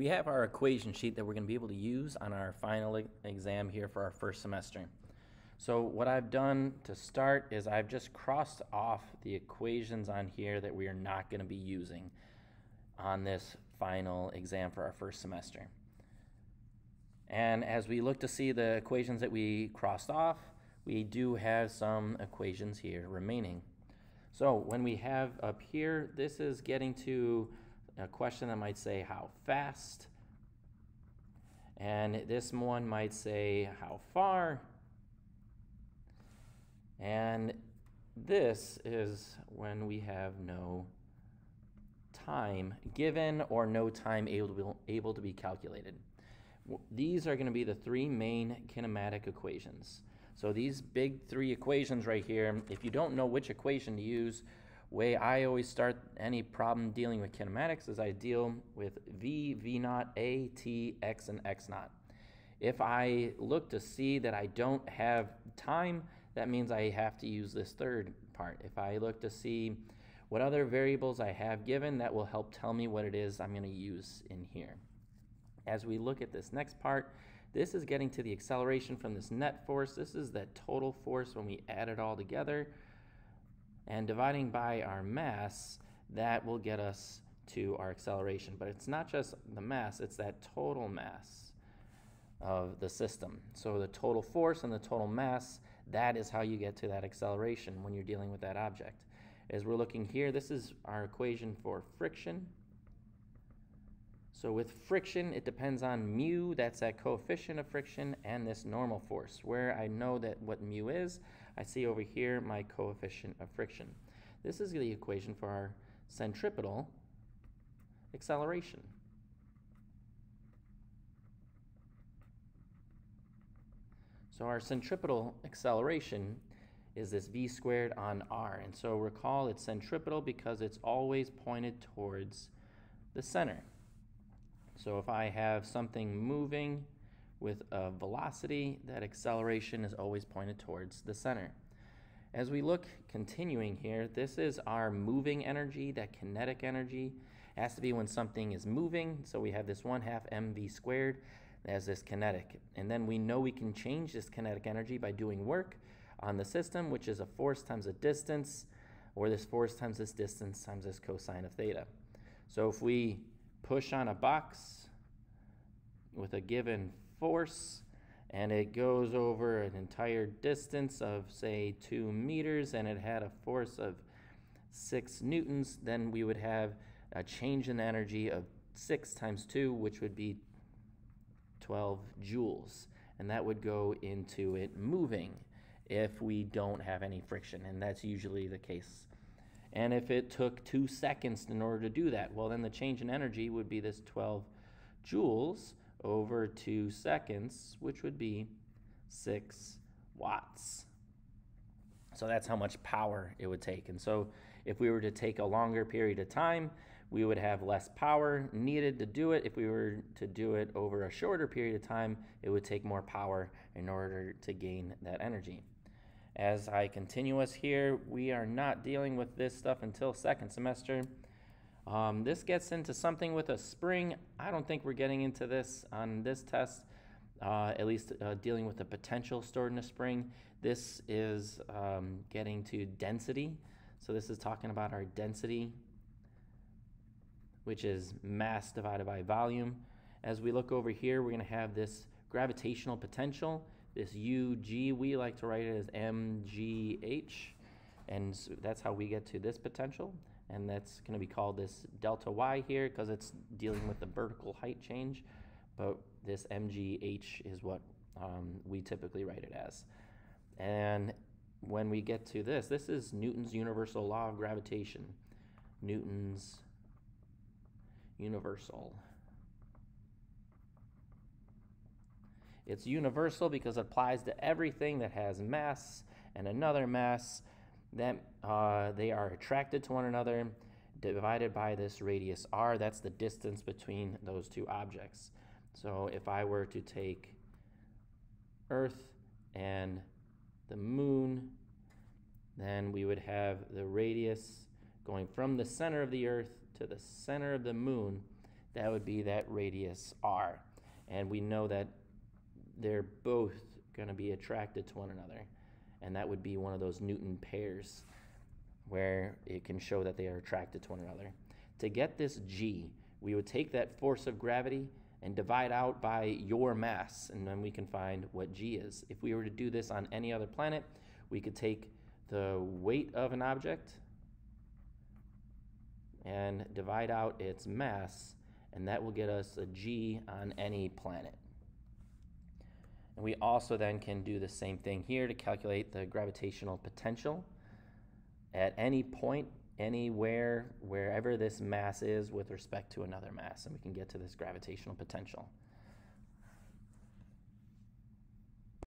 we have our equation sheet that we're going to be able to use on our final e- exam here for our first semester. So what I've done to start is I've just crossed off the equations on here that we are not going to be using on this final exam for our first semester. And as we look to see the equations that we crossed off, we do have some equations here remaining. So when we have up here, this is getting to a question that might say how fast, and this one might say how far, and this is when we have no time given or no time able to be, able to be calculated. These are going to be the three main kinematic equations. So these big three equations right here, if you don't know which equation to use, way I always start any problem dealing with kinematics is I deal with V, V naught, A, T, X, and X naught. If I look to see that I don't have time, that means I have to use this third part. If I look to see what other variables I have given, that will help tell me what it is I'm going to use in here. As we look at this next part, this is getting to the acceleration from this net force. This is the total force when we add it all together. And dividing by our mass, that will get us to our acceleration. But it's not just the mass, it's that total mass of the system. So the total force and the total mass, that is how you get to that acceleration when you're dealing with that object. As we're looking here, this is our equation for friction. So with friction, it depends on mu, that's that coefficient of friction, and this normal force. Where I know that what mu is, I see over here my coefficient of friction. This is the equation for our centripetal acceleration. So our centripetal acceleration is this v squared on r. And so recall it's centripetal because it's always pointed towards the center. So if I have something moving with a velocity, that acceleration is always pointed towards the center. As we look continuing here, this is our moving energy, that kinetic energy. It has to be when something is moving, so we have this 1 half mv squared as this kinetic. And then we know we can change this kinetic energy by doing work on the system, which is a force times a distance, or this force times this distance times this cosine of theta. So if we push on a box with a given force and it goes over an entire distance of say two meters and it had a force of six newtons, then we would have a change in energy of six times two, which would be 12 joules. And that would go into it moving if we don't have any friction, and that's usually the case and if it took two seconds in order to do that, well, then the change in energy would be this 12 joules over two seconds, which would be six watts. So that's how much power it would take. And so if we were to take a longer period of time, we would have less power needed to do it. If we were to do it over a shorter period of time, it would take more power in order to gain that energy. As I continue us here, we are not dealing with this stuff until second semester. Um, this gets into something with a spring. I don't think we're getting into this on this test, uh, at least uh, dealing with the potential stored in a spring. This is um, getting to density. So this is talking about our density, which is mass divided by volume. As we look over here, we're going to have this gravitational potential this UG, we like to write it as MGH, and that's how we get to this potential. And that's going to be called this delta Y here because it's dealing with the vertical height change. But this MGH is what um, we typically write it as. And when we get to this, this is Newton's universal law of gravitation. Newton's universal It's universal because it applies to everything that has mass and another mass. That uh, they are attracted to one another, divided by this radius r. That's the distance between those two objects. So if I were to take Earth and the moon, then we would have the radius going from the center of the Earth to the center of the moon. that would be that radius r. And we know that they're both going to be attracted to one another. And that would be one of those Newton pairs where it can show that they are attracted to one another. To get this g, we would take that force of gravity and divide out by your mass, and then we can find what g is. If we were to do this on any other planet, we could take the weight of an object and divide out its mass, and that will get us a g on any planet. And we also then can do the same thing here to calculate the gravitational potential at any point, anywhere, wherever this mass is with respect to another mass, and we can get to this gravitational potential.